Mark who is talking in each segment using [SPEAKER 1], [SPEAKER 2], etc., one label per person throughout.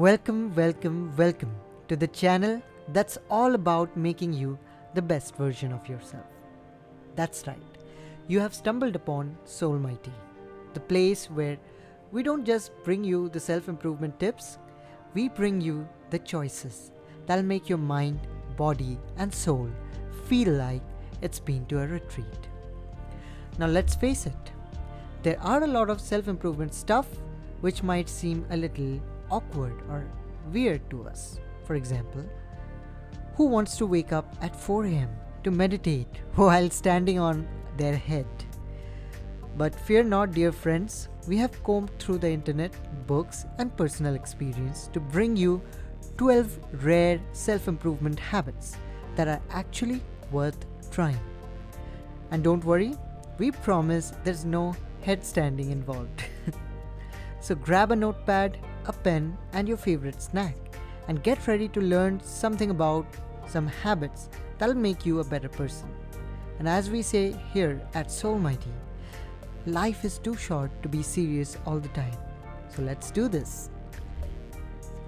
[SPEAKER 1] Welcome, welcome, welcome to the channel that's all about making you the best version of yourself. That's right, you have stumbled upon SoulMighty, the place where we don't just bring you the self improvement tips, we bring you the choices that'll make your mind, body, and soul feel like it's been to a retreat. Now, let's face it, there are a lot of self improvement stuff which might seem a little awkward or weird to us. For example, who wants to wake up at 4 am to meditate while standing on their head? But fear not, dear friends, we have combed through the internet, books, and personal experience to bring you 12 rare self improvement habits that are actually worth trying. And don't worry, we promise there's no headstanding involved. so grab a notepad, a pen, and your favorite snack, and get ready to learn something about some habits that'll make you a better person. And as we say here at SoulMighty, life is too short to be serious all the time. So let's do this.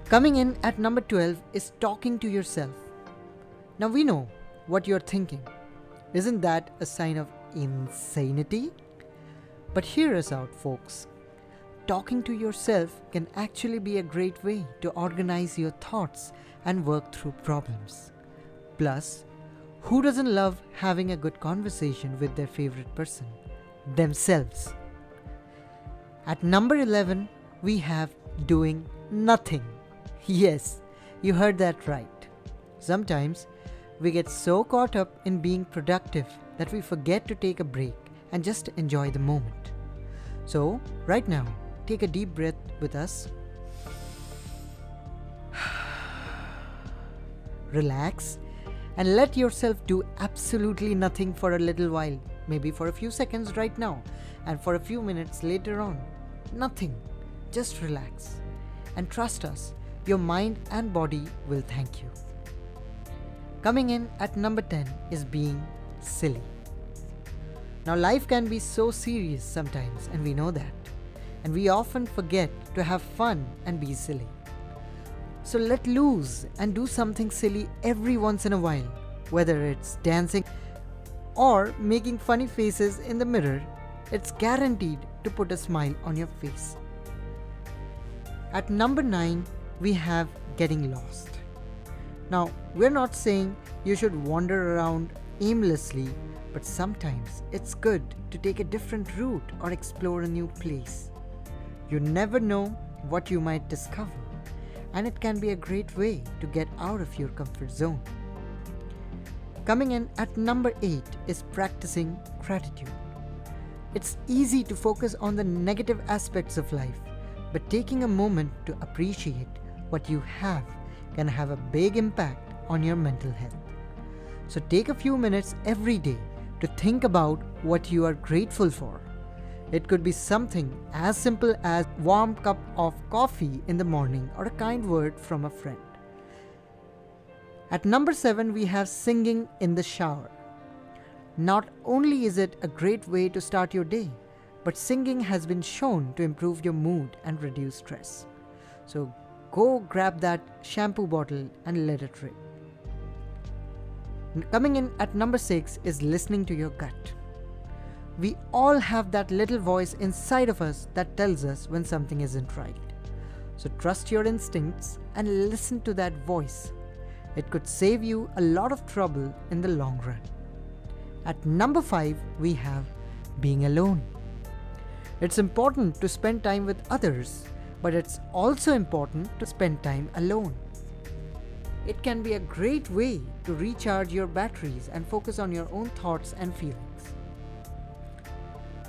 [SPEAKER 1] Coming in at number 12 is talking to yourself. Now we know what you're thinking. Isn't that a sign of insanity? But hear us out, folks. Talking to yourself can actually be a great way to organize your thoughts and work through problems. Plus, who doesn't love having a good conversation with their favorite person? Themselves. At number 11, we have doing nothing. Yes, you heard that right. Sometimes we get so caught up in being productive that we forget to take a break and just enjoy the moment. So, right now, take a deep breath with us. Relax and let yourself do absolutely nothing for a little while, maybe for a few seconds right now, and for a few minutes later on. Nothing. Just relax. And trust us, your mind and body will thank you. Coming in at number 10 is being silly. Now, life can be so serious sometimes, and we know that. And we often forget to have fun and be silly. So, let loose and do something silly every once in a while, whether it's dancing or making funny faces in the mirror. It's guaranteed to put a smile on your face. At number 9, we have getting lost. Now, we're not saying you should wander around aimlessly but sometimes it's good to take a different route or explore a new place. You never know what you might discover, and it can be a great way to get out of your comfort zone. Coming in at number 8 is practicing gratitude. It's easy to focus on the negative aspects of life, but taking a moment to appreciate what you have can have a big impact on your mental health. So take a few minutes every day to think about what you are grateful for. It could be something as simple as a warm cup of coffee in the morning or a kind word from a friend. At number 7 we have singing in the shower. Not only is it a great way to start your day, but singing has been shown to improve your mood and reduce stress. So go grab that shampoo bottle and let it rip. Coming in at number six is listening to your gut. We all have that little voice inside of us that tells us when something isn't right. So trust your instincts and listen to that voice. It could save you a lot of trouble in the long run. At number five, we have being alone. It's important to spend time with others, but it's also important to spend time alone. It can be a great way to recharge your batteries and focus on your own thoughts and feelings.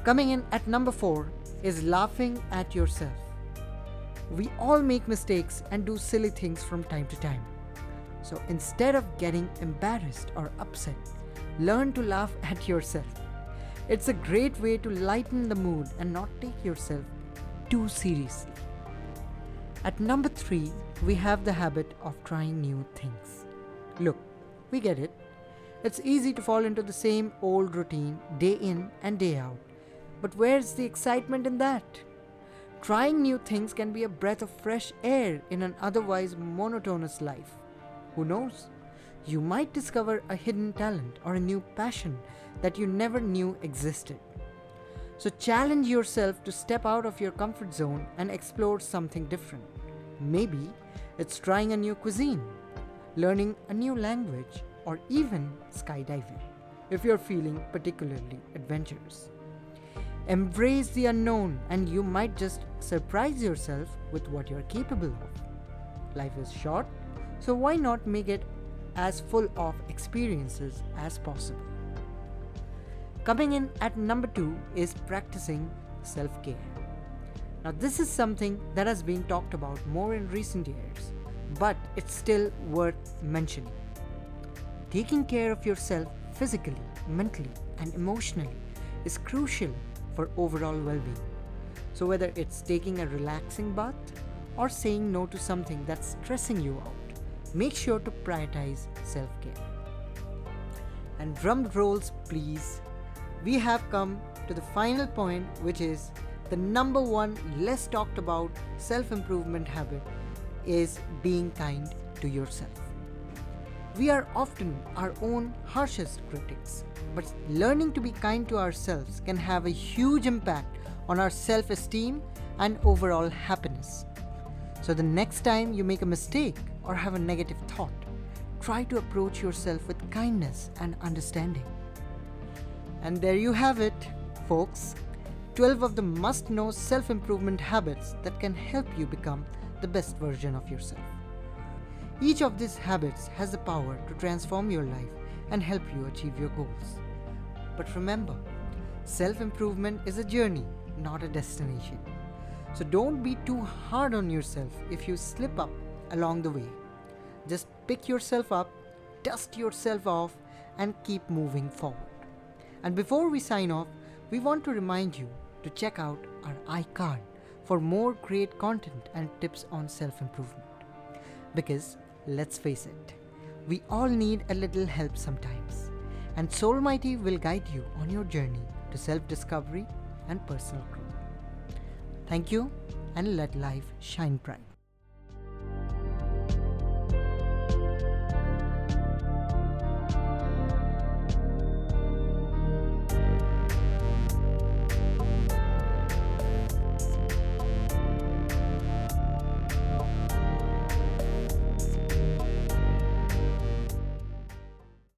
[SPEAKER 1] Coming in at number 4 is laughing at yourself. We all make mistakes and do silly things from time to time. So instead of getting embarrassed or upset, learn to laugh at yourself. It's a great way to lighten the mood and not take yourself too seriously. At number 3 we have the habit of trying new things. Look, we get it. It's easy to fall into the same old routine day in and day out. But where's the excitement in that? Trying new things can be a breath of fresh air in an otherwise monotonous life. Who knows? You might discover a hidden talent or a new passion that you never knew existed. So challenge yourself to step out of your comfort zone and explore something different. Maybe it's trying a new cuisine, learning a new language, or even skydiving if you're feeling particularly adventurous. Embrace the unknown, and you might just surprise yourself with what you're capable of. Life is short, so why not make it as full of experiences as possible? Coming in at number two is practicing self care. Now, this is something that has been talked about more in recent years, but it's still worth mentioning. Taking care of yourself physically, mentally, and emotionally is crucial for overall well being. So, whether it's taking a relaxing bath or saying no to something that's stressing you out, make sure to prioritize self care. And drum rolls, please. We have come to the final point, which is the number one less talked about self improvement habit is being kind to yourself. We are often our own harshest critics, but learning to be kind to ourselves can have a huge impact on our self esteem and overall happiness. So, the next time you make a mistake or have a negative thought, try to approach yourself with kindness and understanding. And there you have it, folks 12 of the must know self improvement habits that can help you become the best version of yourself. Each of these habits has the power to transform your life and help you achieve your goals. But remember, self improvement is a journey, not a destination. So don't be too hard on yourself if you slip up along the way. Just pick yourself up, dust yourself off, and keep moving forward. And before we sign off, we want to remind you to check out our iCard for more great content and tips on self improvement. Because let's face it, we all need a little help sometimes, and SoulMighty will guide you on your journey to self discovery and personal growth. Thank you, and let life shine bright.